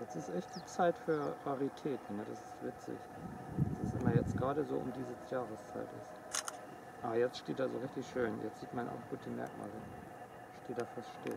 Jetzt ist echt die Zeit für Raritäten, ne? das ist witzig. Das ist immer jetzt gerade so um diese Jahreszeit ist. Ah, jetzt steht er so richtig schön. Jetzt sieht man auch gut die Merkmale. Steht er fast still.